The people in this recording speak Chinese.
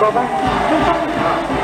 走吧。